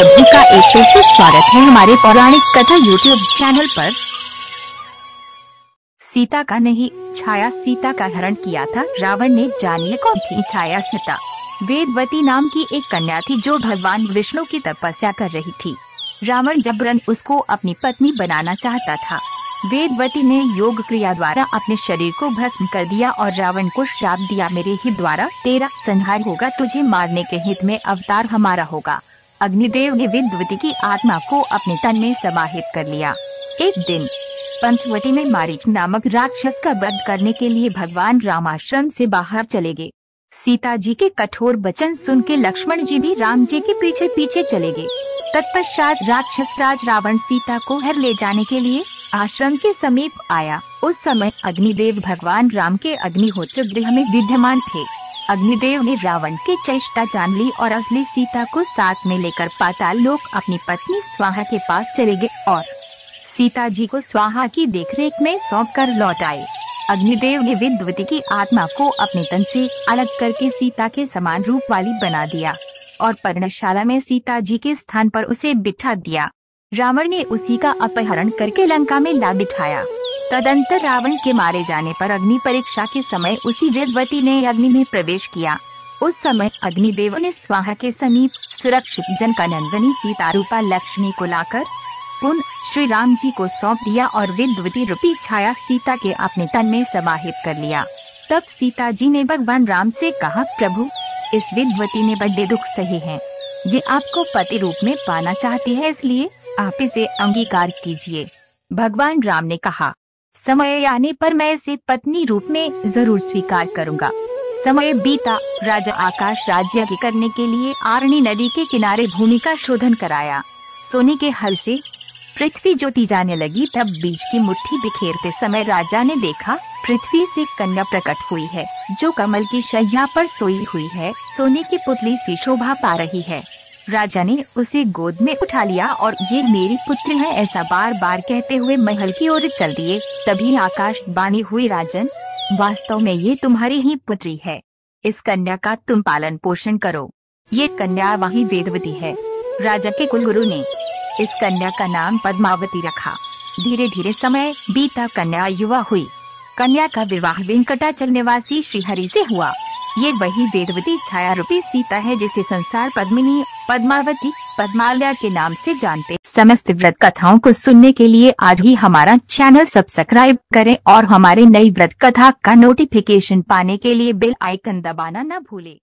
सभी का एक फिर से स्वागत है हमारे पौराणिक कथा यूट्यूब चैनल पर। सीता का नहीं, छाया सीता का हरण किया था। रावण ने जानिए कौन थी छाया सीता। वेदवती नाम की एक कन्या थी जो भगवान विष्णु की तपस्या कर रही थी। रावण जबरन उसको अपनी पत्नी बनाना चाहता था, वेदवती ने योग क्रिया द्वारा अपने शरीर को भस्म कर दिया और रावण को श्राप दिया, मेरे ही द्वारा तेरा संहार होगा, तुझे मारने के हित में अवतार हमारा होगा। अग्निदेव ने विद्वती की आत्मा को अपने तन में समाहित कर लिया। एक दिन, पंचवटी में मारीच नामक राक्षस का वध करने के लिए भगवान राम आश्रम से बाहर चले गए। सीता जी के कठोर वचन सुन के लक्ष्मण जी भी राम जी के पीछे पीछे चले गए। तत्पश्चात राक्षस राज रावण सीता को हर ले जाने के लिए आश्रम के समीप आया। उस समय अग्निदेव भगवान राम के अग्निहोत्र गृह में विद्यमान थे। अग्निदेव ने रावण की चेष्टा जान ली और असली सीता को साथ में लेकर पाताल लोक अपनी पत्नी स्वाहा के पास चले गए और सीता जी को स्वाहा की देखरेख में सौंप कर लौट आए। अग्निदेव ने विद्वती की आत्मा को अपने तन से अलग करके सीता के समान रूप वाली बना दिया और पर्णशाला में सीता जी के स्थान पर उसे बिठा दिया। रावण ने उसी का अपहरण करके लंका में ला बिठाया। तदंतर रावण के मारे जाने पर अग्नि परीक्षा के समय उसी वेदवती ने अग्नि में प्रवेश किया। उस समय अग्निदेव ने स्वाहा के समीप सुरक्षित जन का नंदनी सीता रूपा लक्ष्मी को लाकर पुन श्री राम जी को सौंप दिया और विद्वती रूपी छाया सीता के अपने तन में समाहित कर लिया। तब सीता जी ने भगवान राम से कहा, प्रभु, इस विद्वती ने बड़े दुख सहे हैं। ये आपको पति रूप में पाना चाहती है, इसलिए आप इसे अंगीकार कीजिए। भगवान राम ने कहा समय आने पर मैं इसे पत्नी रूप में ज़रूर स्वीकार करूँगा। समय बीता, राजा आकाश राज्य के करने के लिए आरणी नदी के किनारे भूमि का शोधन कराया। सोने के हल से पृथ्वी ज्योति जाने लगी, तब बीज की मुट्ठी बिखेरते समय राजा ने देखा, पृथ्वी से कन्या प्रकट हुई है, जो कमल की शैया पर सोई हुई है। सोने की पुतली सी शोभा पा रही है। राजा ने उसे गोद में उठा लिया और ये मेरी पुत्री है ऐसा बार बार कहते हुए महल की ओर चल दिए। तभी आकाश बानी हुई राजन, वास्तव में ये तुम्हारी ही पुत्री है। इस कन्या का तुम पालन पोषण करो। ये कन्या वही वेदवती है। राजा के कुलगुरु ने इस कन्या का नाम पद्मावती रखा। धीरे धीरे समय बीता, कन्या युवा हुई। कन्या का विवाह वेंकटाचल निवासी श्रीहरि से हुआ। ये वही वेदवती छाया रूपी सीता है जिसे संसार पद्मिनी, पद्मावती, पद्माल्या के नाम से जानते। समस्त व्रत कथाओं को सुनने के लिए आज ही हमारा चैनल सब्सक्राइब करें और हमारे नई व्रत कथा का नोटिफिकेशन पाने के लिए बेल आइकन दबाना न भूलें।